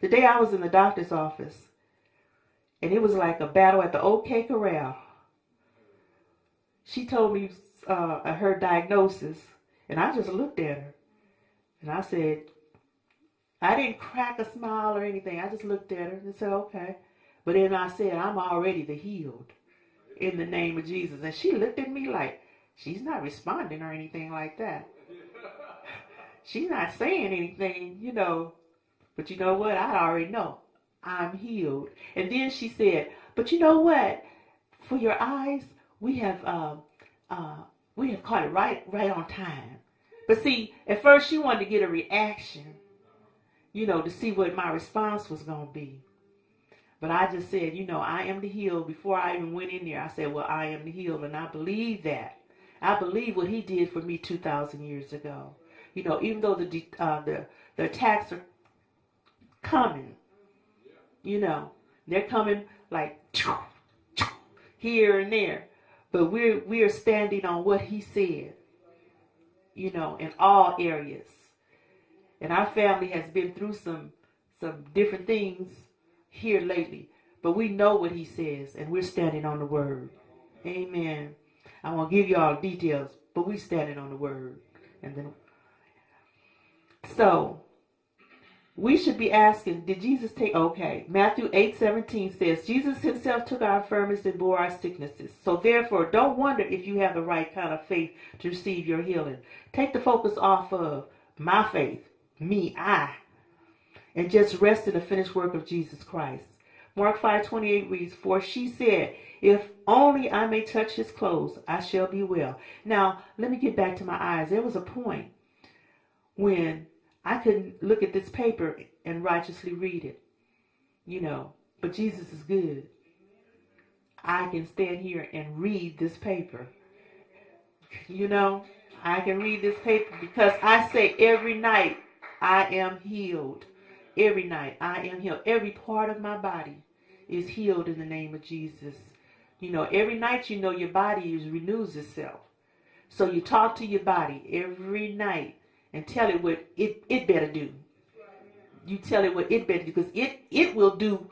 The day I was in the doctor's office, and it was like a battle at the OK Corral. She told me uh, her diagnosis, and I just looked at her, and I said, I didn't crack a smile or anything. I just looked at her and said, okay. But then I said, I'm already the healed in the name of Jesus. And she looked at me like, she's not responding or anything like that. she's not saying anything, you know. But you know what? I already know. I'm healed. And then she said, but you know what? For your eyes, we have uh, uh, we have caught it right right on time. But see, at first she wanted to get a reaction, you know, to see what my response was going to be. But I just said, you know, I am the healed. Before I even went in there, I said, well, I am the healed. And I believe that. I believe what he did for me 2,000 years ago. You know, even though the, uh, the, the attacks are coming, you know, they're coming like here and there. But we're, we are standing on what he said, you know, in all areas. And our family has been through some, some different things here lately. But we know what he says, and we're standing on the word. Amen. I won't give you all details, but we're standing on the word. And then, so we should be asking, did Jesus take, okay, Matthew 8 17 says, Jesus himself took our infirmities and bore our sicknesses. So therefore, don't wonder if you have the right kind of faith to receive your healing. Take the focus off of my faith, me, I, and just rest in the finished work of Jesus Christ. Mark 5 28 reads, For she said, If only I may touch his clothes, I shall be well. Now, let me get back to my eyes. There was a point when I couldn't look at this paper and righteously read it. You know, but Jesus is good. I can stand here and read this paper. You know, I can read this paper because I say every night, I am healed. Every night, I am healed. Every part of my body is healed in the name of Jesus. You know, every night you know your body is renews itself. So you talk to your body every night and tell it what it, it better do. You tell it what it better do because it, it will do,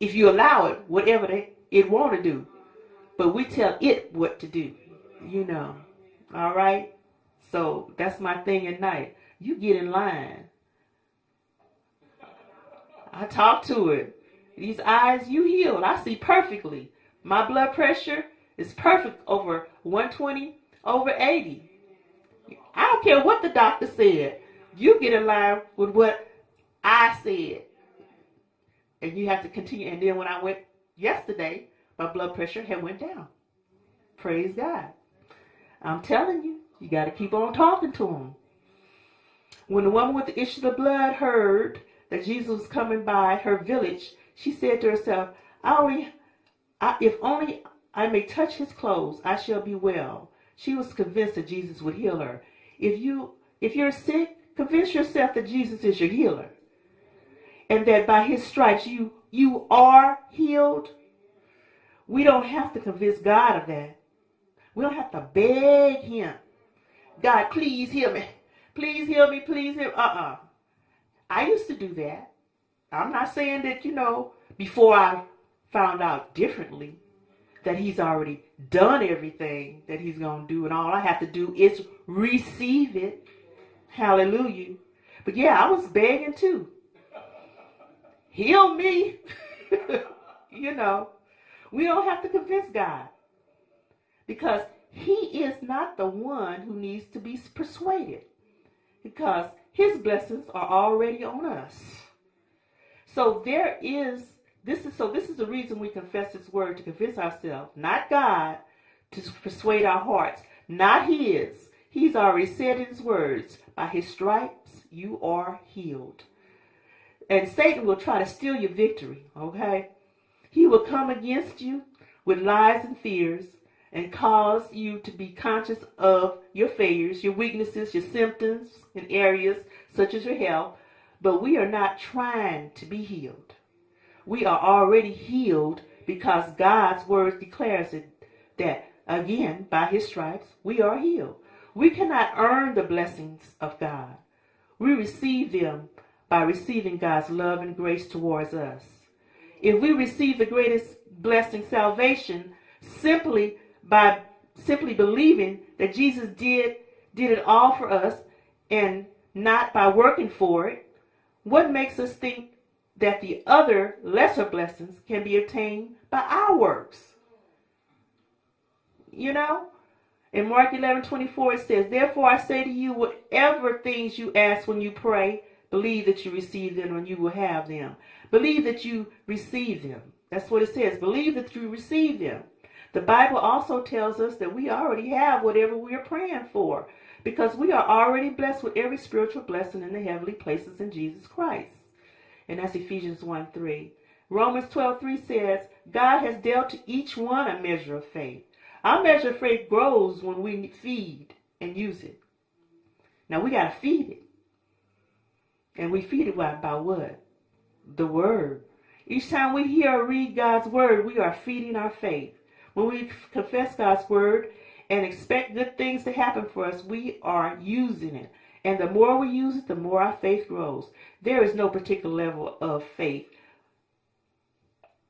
if you allow it, whatever they, it want to do. But we tell it what to do, you know. All right? So that's my thing at night. You get in line. I talk to it. These eyes, you healed. I see perfectly. My blood pressure is perfect over 120 over 80. I don't care what the doctor said. You get in line with what I said. And you have to continue. And then when I went yesterday, my blood pressure had went down. Praise God. I'm telling you, you got to keep on talking to him. When the woman with the issue of blood heard that Jesus was coming by her village, she said to herself, I only, I, if only I may touch his clothes, I shall be well. She was convinced that Jesus would heal her. If you if you're sick, convince yourself that Jesus is your healer. And that by his stripes you you are healed. We don't have to convince God of that. We don't have to beg him. God, please heal me. Please heal me. Please heal. Uh-uh. I used to do that. I'm not saying that, you know, before I found out differently that he's already done everything that he's going to do, and all I have to do is receive it. Hallelujah. But yeah, I was begging too. Heal me. you know, we don't have to convince God because he is not the one who needs to be persuaded because his blessings are already on us. So there is this is so this is the reason we confess his word to convince ourselves, not God, to persuade our hearts, not his. He's already said in his words, by his stripes you are healed. And Satan will try to steal your victory, okay? He will come against you with lies and fears and cause you to be conscious of your failures, your weaknesses, your symptoms in areas such as your health. But we are not trying to be healed we are already healed because God's word declares it that again by his stripes we are healed. We cannot earn the blessings of God. We receive them by receiving God's love and grace towards us. If we receive the greatest blessing, salvation, simply by simply believing that Jesus did did it all for us and not by working for it, what makes us think that the other lesser blessings can be obtained by our works? You know? In Mark 11 24, it says, Therefore I say to you, whatever things you ask when you pray, believe that you receive them and you will have them. Believe that you receive them. That's what it says. Believe that you receive them. The Bible also tells us that we already have whatever we are praying for because we are already blessed with every spiritual blessing in the heavenly places in Jesus Christ. And that's Ephesians 1 3. Romans 12 3 says, God has dealt to each one a measure of faith. Our measure of faith grows when we feed and use it. Now we got to feed it. And we feed it by, by what? The Word. Each time we hear or read God's Word, we are feeding our faith. When we confess God's Word and expect good things to happen for us, we are using it. And the more we use it, the more our faith grows. There is no particular level of faith,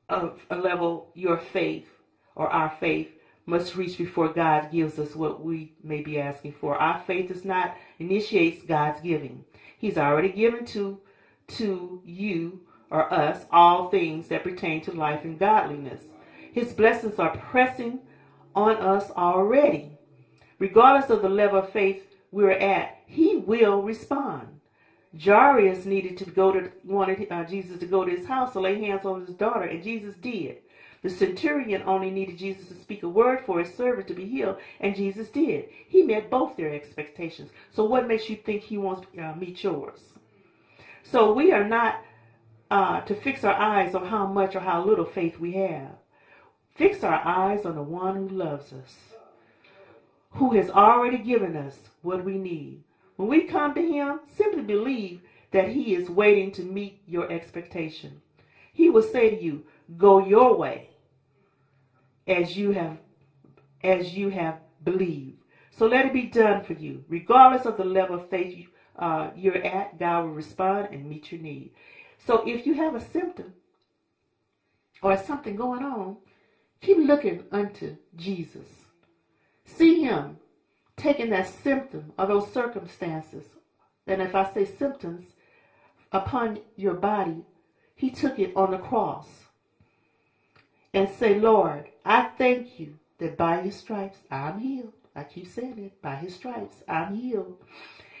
of a level your faith or our faith must reach before God gives us what we may be asking for. Our faith does not initiate God's giving. He's already given to to you or us all things that pertain to life and godliness. His blessings are pressing on us already. Regardless of the level of faith we're at, will respond. Jairus needed to go to wanted uh, Jesus to go to his house to lay hands on his daughter, and Jesus did. The centurion only needed Jesus to speak a word for his servant to be healed, and Jesus did. He met both their expectations. So, what makes you think he wants to uh, meet yours? So, we are not uh, to fix our eyes on how much or how little faith we have. Fix our eyes on the one who loves us, who has already given us what we need. When we come to him, simply believe that he is waiting to meet your expectation. He will say to you, Go your way as you have as you have believed. So let it be done for you. Regardless of the level of faith you, uh, you're at, God will respond and meet your need. So if you have a symptom or something going on, keep looking unto Jesus. See him taking that symptom or those circumstances. And if I say symptoms upon your body, he took it on the cross and say, Lord, I thank you that by his stripes I'm healed. I keep saying it, by his stripes I'm healed.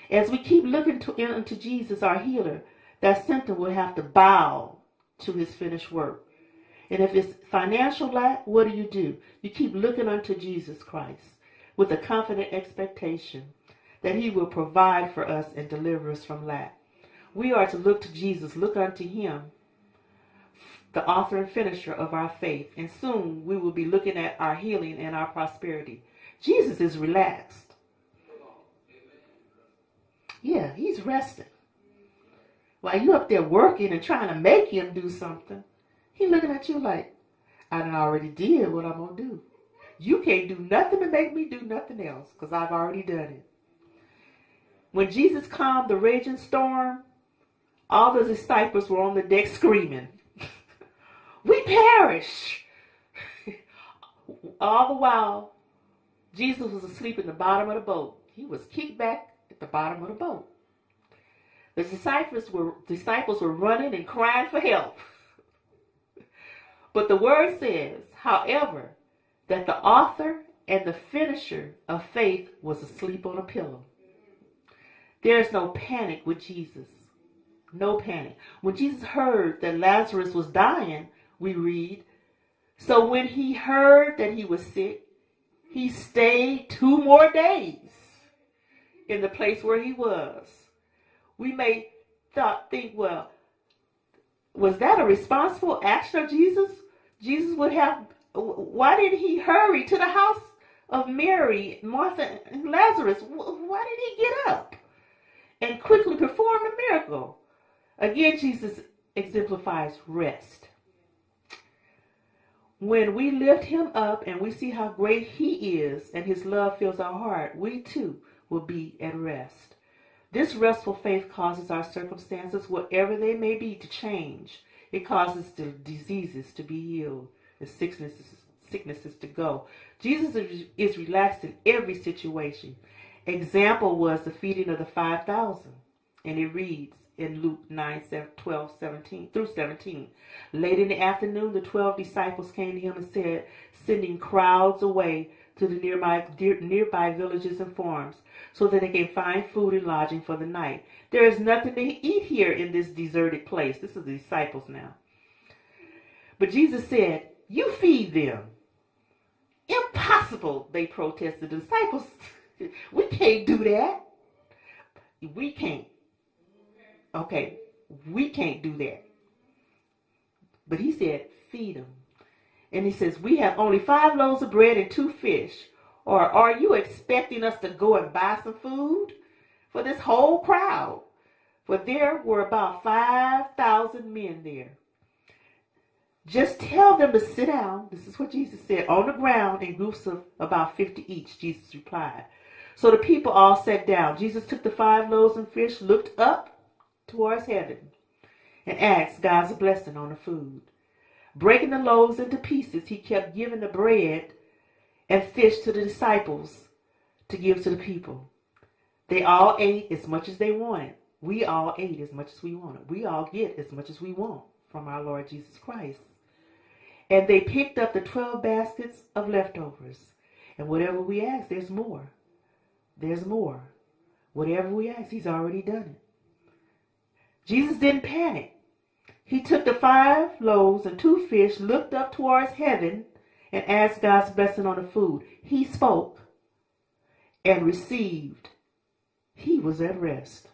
As we keep looking to, into Jesus, our healer, that symptom will have to bow to his finished work. And if it's financial lack, what do you do? You keep looking unto Jesus Christ with a confident expectation that he will provide for us and deliver us from lack. We are to look to Jesus, look unto him the author and finisher of our faith, and soon we will be looking at our healing and our prosperity. Jesus is relaxed. Yeah, he's resting. While you up there working and trying to make him do something, he looking at you like, I done already did what I'm to do. You can't do nothing to make me do nothing else because I've already done it. When Jesus calmed the raging storm, all the disciples were on the deck screaming, we perish. All the while, Jesus was asleep in the bottom of the boat. He was kicked back at the bottom of the boat. The disciples were disciples were running and crying for help. but the word says, however, that the author and the finisher of faith was asleep on a pillow. There is no panic with Jesus. No panic. When Jesus heard that Lazarus was dying, we read. So when he heard that he was sick, he stayed two more days in the place where he was. We may thought, think, well, was that a responsible action of Jesus? Jesus would have, why did he hurry to the house of Mary, Martha, and Lazarus? Why did he get up and quickly perform a miracle? Again, Jesus exemplifies rest when we lift him up and we see how great he is and his love fills our heart, we too will be at rest. This restful faith causes our circumstances, whatever they may be, to change. It causes the diseases to be healed, the sicknesses, sicknesses to go. Jesus is relaxed in every situation. Example was the feeding of the 5,000. And it reads in Luke 9, 12, 17 through 17. Late in the afternoon, the 12 disciples came to him and said, sending crowds away to the nearby, nearby villages and farms so that they can find food and lodging for the night. There is nothing to eat here in this deserted place. This is the disciples now. But Jesus said, You feed them. Impossible, they protested. The disciples, we can't do that. We can't. Okay, we can't do that. But he said, Feed them. And he says, We have only five loaves of bread and two fish. Or are you expecting us to go and buy some food for this whole crowd? For there were about 5,000 men there. Just tell them to sit down. This is what Jesus said on the ground in groups of about 50 each. Jesus replied. So the people all sat down. Jesus took the five loaves and fish, looked up towards heaven, and asked God's blessing on the food. Breaking the loaves into pieces, he kept giving the bread and fish to the disciples to give to the people. They all ate as much as they wanted. We all ate as much as we wanted. We all get as much as we want from our Lord Jesus Christ. And they picked up the 12 baskets of leftovers. And whatever we ask, there's more. There's more. Whatever we ask, He's already done it. Jesus didn't panic. He took the five loaves and two fish, looked up towards heaven, and asked God's blessing on the food. He spoke and received. He was at rest.